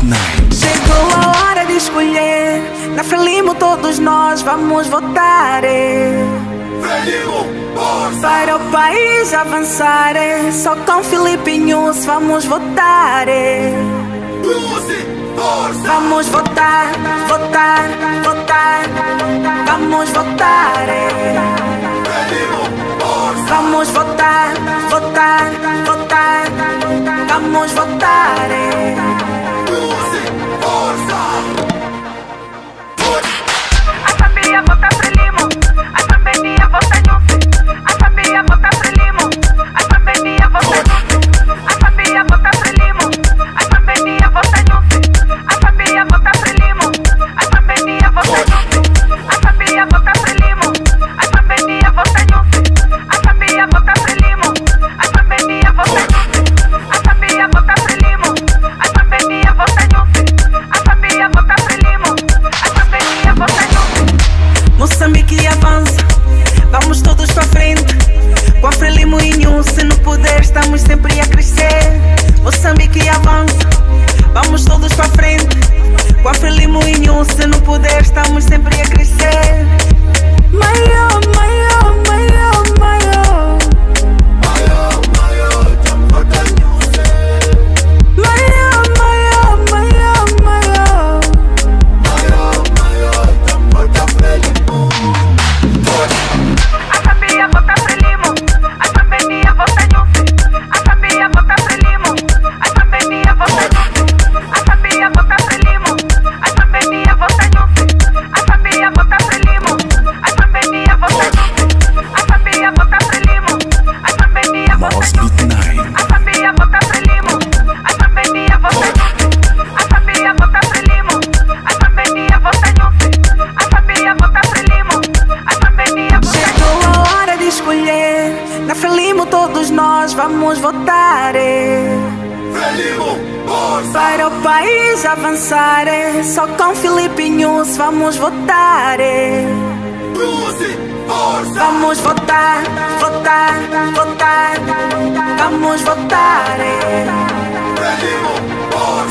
Midnight. Chegou a hora de escolher. Na Frelimo todos nós vamos votar. Frelimo, Para o país avançar. Só com Felipe vamos votar. Vamos votar, votar, votar. Vamos votar. Vamos votar, votar, votar. Vamos votar. Vamos todos para frente. Com a e moinho, se não puder, estamos sempre a crescer. Mãe. votare Para o país avançar é Só com Felipe News vamos votar é. Vamos votar, votar, votar. Vamos votar é.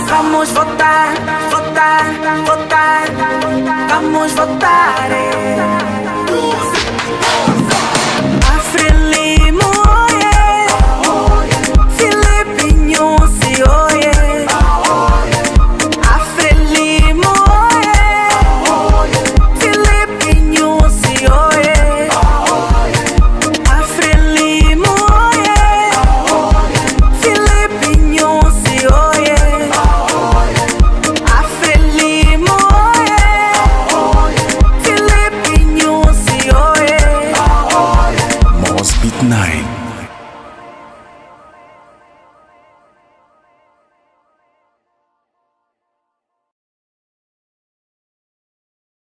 Vamos votar, votar, votar. Vamos votar